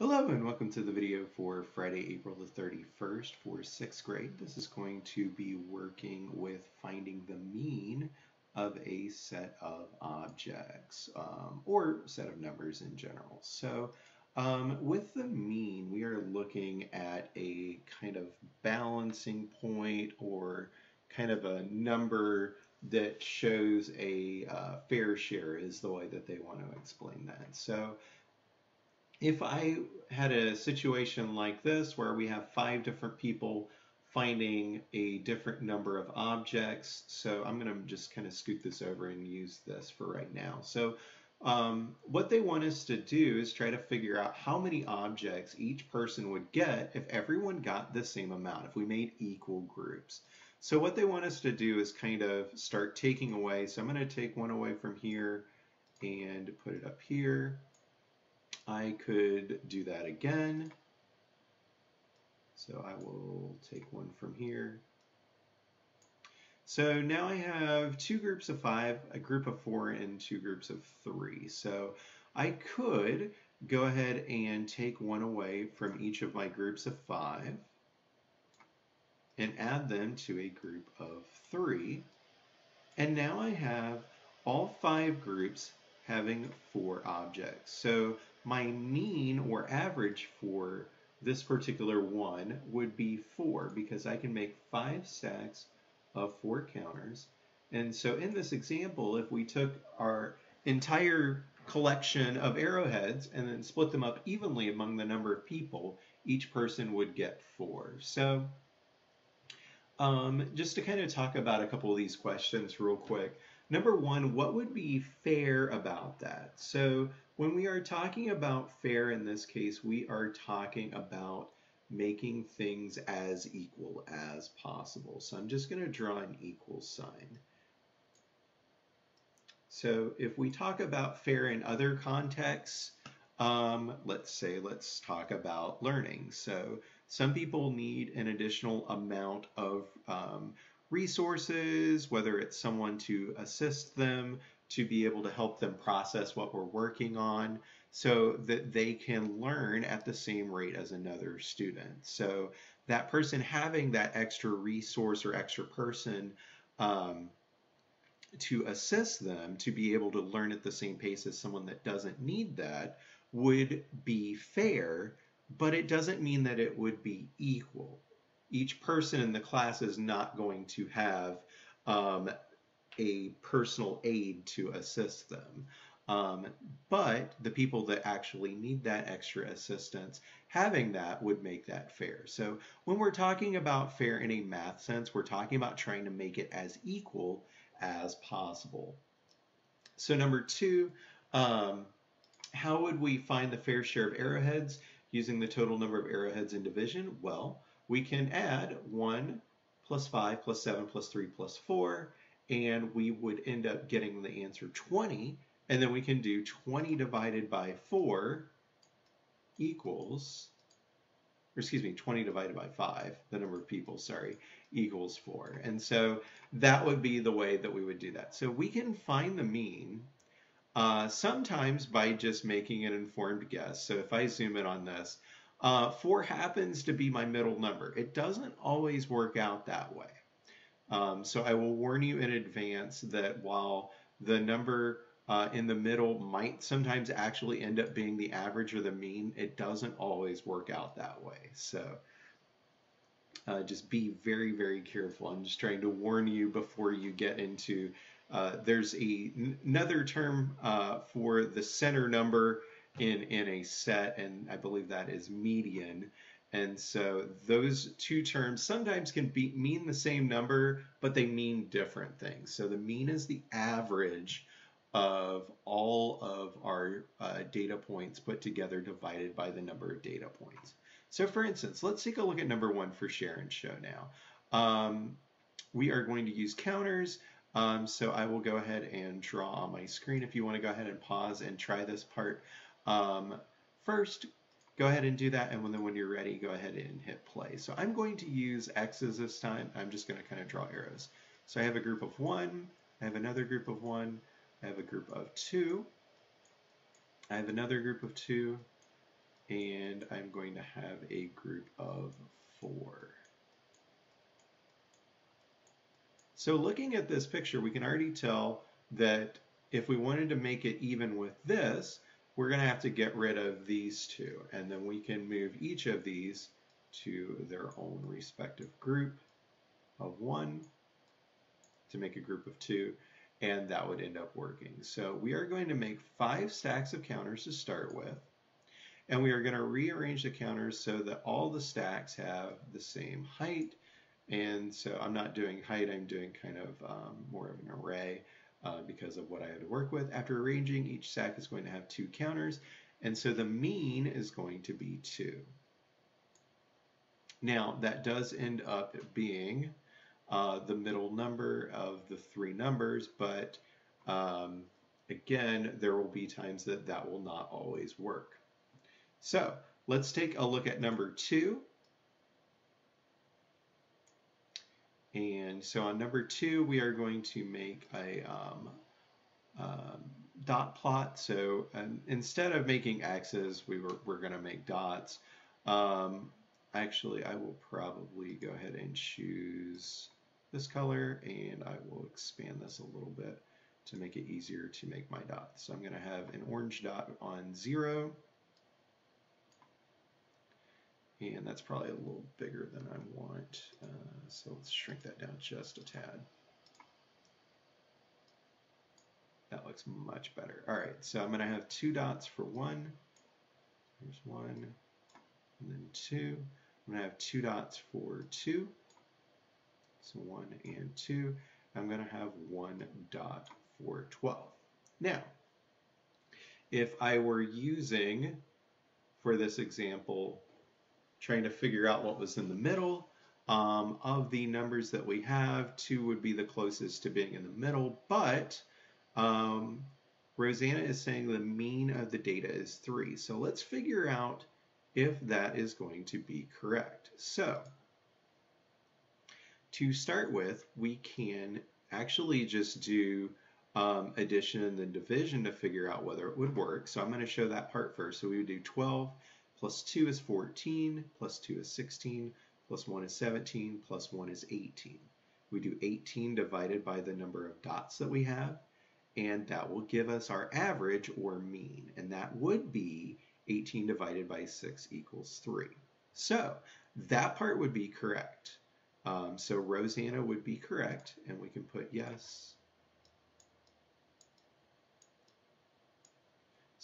Hello and welcome to the video for Friday, April the 31st for 6th grade. This is going to be working with finding the mean of a set of objects um, or set of numbers in general. So um, with the mean, we are looking at a kind of balancing point or kind of a number that shows a uh, fair share is the way that they want to explain that. So if I had a situation like this where we have five different people finding a different number of objects, so I'm going to just kind of scoot this over and use this for right now. So um, what they want us to do is try to figure out how many objects each person would get if everyone got the same amount, if we made equal groups. So what they want us to do is kind of start taking away. So I'm going to take one away from here and put it up here. I could do that again. So I will take one from here. So now I have two groups of five, a group of four, and two groups of three. So I could go ahead and take one away from each of my groups of five and add them to a group of three. And now I have all five groups having four objects. So my mean or average for this particular one would be four because I can make five stacks of four counters. And so in this example, if we took our entire collection of arrowheads and then split them up evenly among the number of people, each person would get four. So um, just to kind of talk about a couple of these questions real quick. Number one, what would be fair about that? So when we are talking about fair in this case, we are talking about making things as equal as possible. So I'm just going to draw an equal sign. So if we talk about fair in other contexts, um, let's say, let's talk about learning. So some people need an additional amount of um, resources, whether it's someone to assist them, to be able to help them process what we're working on so that they can learn at the same rate as another student. So that person having that extra resource or extra person um, to assist them to be able to learn at the same pace as someone that doesn't need that would be fair, but it doesn't mean that it would be equal each person in the class is not going to have um, a personal aid to assist them. Um, but the people that actually need that extra assistance, having that would make that fair. So when we're talking about fair in a math sense, we're talking about trying to make it as equal as possible. So number two, um, how would we find the fair share of arrowheads using the total number of arrowheads in division? Well, we can add 1 plus 5 plus 7 plus 3 plus 4, and we would end up getting the answer 20, and then we can do 20 divided by 4 equals, or excuse me, 20 divided by 5, the number of people, sorry, equals 4. And so that would be the way that we would do that. So we can find the mean uh, sometimes by just making an informed guess. So if I zoom in on this, uh, 4 happens to be my middle number. It doesn't always work out that way. Um, so I will warn you in advance that while the number uh, in the middle might sometimes actually end up being the average or the mean, it doesn't always work out that way. So uh, just be very, very careful. I'm just trying to warn you before you get into, uh, there's a, another term uh, for the center number in, in a set, and I believe that is median. And so those two terms sometimes can be, mean the same number, but they mean different things. So the mean is the average of all of our uh, data points put together divided by the number of data points. So for instance, let's take a look at number one for share and show now. Um, we are going to use counters. Um, so I will go ahead and draw on my screen. If you want to go ahead and pause and try this part, um, first, go ahead and do that, and then when you're ready, go ahead and hit play. So I'm going to use X's this time. I'm just going to kind of draw arrows. So I have a group of one, I have another group of one, I have a group of two, I have another group of two, and I'm going to have a group of four. So looking at this picture, we can already tell that if we wanted to make it even with this, we're going to have to get rid of these two, and then we can move each of these to their own respective group of one to make a group of two, and that would end up working. So we are going to make five stacks of counters to start with, and we are going to rearrange the counters so that all the stacks have the same height, and so I'm not doing height, I'm doing kind of um, more of an array uh, because of what I had to work with. After arranging, each stack is going to have two counters, and so the mean is going to be 2. Now, that does end up being uh, the middle number of the three numbers, but um, again, there will be times that that will not always work. So let's take a look at number 2. And so on number two, we are going to make a um, um, dot plot. So um, instead of making X's, we were, we're going to make dots. Um, actually, I will probably go ahead and choose this color and I will expand this a little bit to make it easier to make my dots. So I'm going to have an orange dot on zero and that's probably a little bigger than I want. Uh, so let's shrink that down just a tad. That looks much better. All right, so I'm going to have two dots for one. Here's one, and then two. I'm going to have two dots for two. So one and two. I'm going to have one dot for 12. Now, if I were using, for this example, trying to figure out what was in the middle. Um, of the numbers that we have, two would be the closest to being in the middle, but um, Rosanna is saying the mean of the data is three. So let's figure out if that is going to be correct. So to start with, we can actually just do um, addition and then division to figure out whether it would work. So I'm going to show that part first. So we would do 12 plus 2 is 14, plus 2 is 16, plus 1 is 17, plus 1 is 18. We do 18 divided by the number of dots that we have, and that will give us our average or mean, and that would be 18 divided by 6 equals 3. So that part would be correct. Um, so Rosanna would be correct, and we can put yes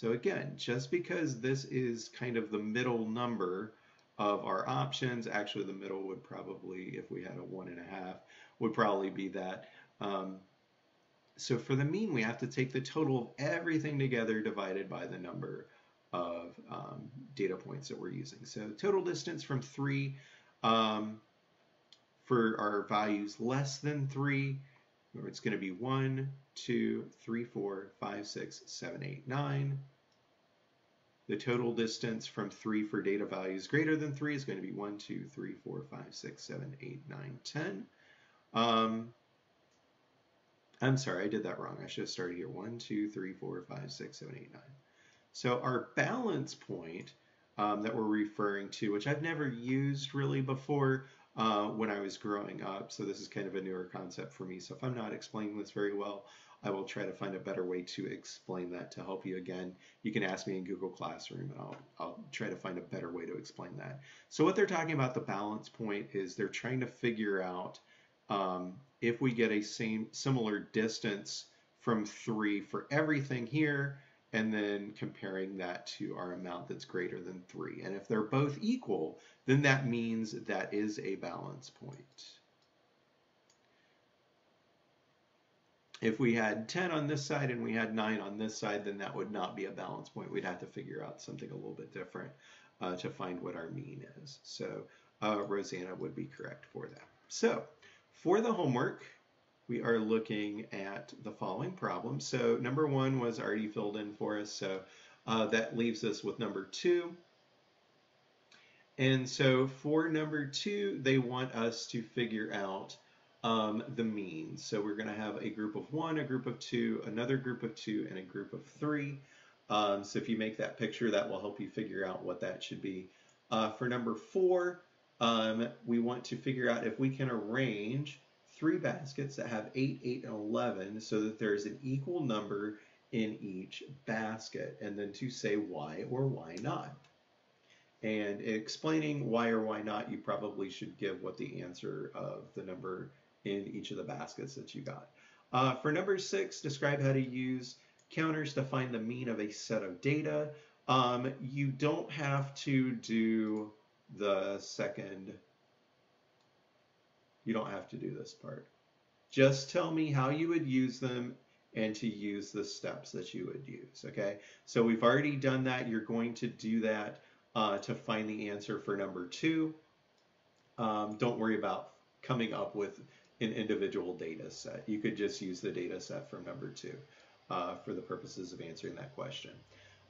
So again, just because this is kind of the middle number of our options, actually the middle would probably, if we had a one and a half, would probably be that. Um, so for the mean, we have to take the total of everything together divided by the number of um, data points that we're using. So total distance from 3 um, for our values less than 3, it's going to be 1, 2, 3, 4, 5, 6, 7, 8, 9. The total distance from 3 for data values greater than 3 is going to be 1, 2, 3, 4, 5, 6, 7, 8, 9, 10. Um, I'm sorry, I did that wrong. I should have started here. 1, 2, 3, 4, 5, 6, 7, 8, 9. So our balance point um, that we're referring to, which I've never used really before, uh, when I was growing up. So this is kind of a newer concept for me. So if I'm not explaining this very well, I will try to find a better way to explain that to help you again. You can ask me in Google Classroom and I'll, I'll try to find a better way to explain that. So what they're talking about the balance point is they're trying to figure out um, if we get a same similar distance from three for everything here, and then comparing that to our amount that's greater than 3. And if they're both equal, then that means that is a balance point. If we had 10 on this side and we had 9 on this side, then that would not be a balance point. We'd have to figure out something a little bit different uh, to find what our mean is. So uh, Rosanna would be correct for that. So for the homework, we are looking at the following problems. So number one was already filled in for us, so uh, that leaves us with number two. And so for number two, they want us to figure out um, the mean. So we're going to have a group of one, a group of two, another group of two, and a group of three. Um, so if you make that picture, that will help you figure out what that should be. Uh, for number four, um, we want to figure out if we can arrange three baskets that have 8, 8, and 11 so that there's an equal number in each basket, and then to say why or why not. And explaining why or why not, you probably should give what the answer of the number in each of the baskets that you got. Uh, for number six, describe how to use counters to find the mean of a set of data. Um, you don't have to do the second, you don't have to do this part. Just tell me how you would use them and to use the steps that you would use, okay? So we've already done that. You're going to do that uh, to find the answer for number two. Um, don't worry about coming up with an individual data set. You could just use the data set from number two uh, for the purposes of answering that question.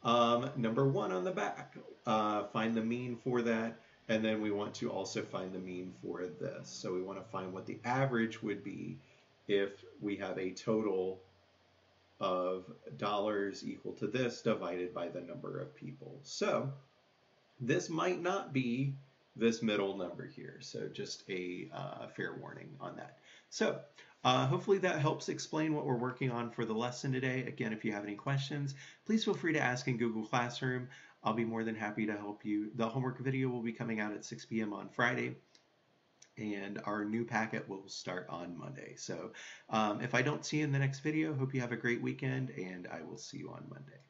Um, number one on the back, uh, find the mean for that. And then we want to also find the mean for this. So we want to find what the average would be if we have a total of dollars equal to this divided by the number of people. So this might not be this middle number here. So just a uh, fair warning on that. So uh, hopefully that helps explain what we're working on for the lesson today. Again, if you have any questions, please feel free to ask in Google Classroom. I'll be more than happy to help you. The homework video will be coming out at 6 p.m. on Friday and our new packet will start on Monday. So um, if I don't see you in the next video, hope you have a great weekend and I will see you on Monday.